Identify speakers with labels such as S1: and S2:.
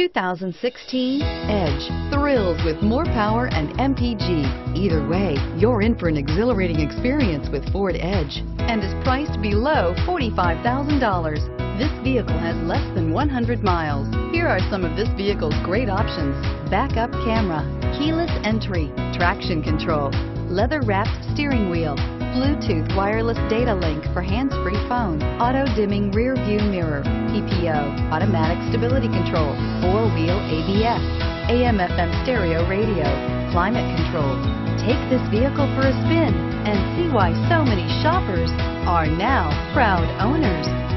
S1: 2016 Edge. Thrills with more power and MPG. Either way, you're in for an exhilarating experience with Ford Edge and is priced below $45,000. This vehicle has less than 100 miles. Here are some of this vehicle's great options. Backup camera, keyless entry, traction control, leather-wrapped steering wheel, Bluetooth wireless data link for hands-free phone, auto-dimming rear view mirror, PPO, automatic stability control, four-wheel ABS, AM-FM stereo radio, climate control. Take this vehicle for a spin and see why so many shoppers are now proud owners.